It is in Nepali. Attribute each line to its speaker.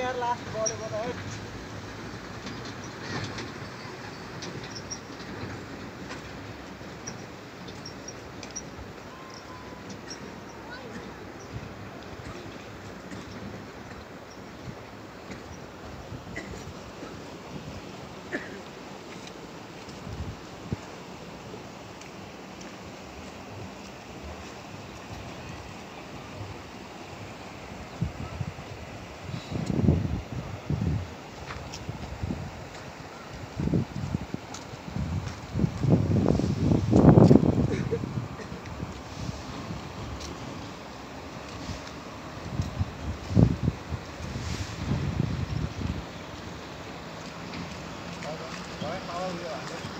Speaker 1: एयर लास्ट बढेको त है yeah.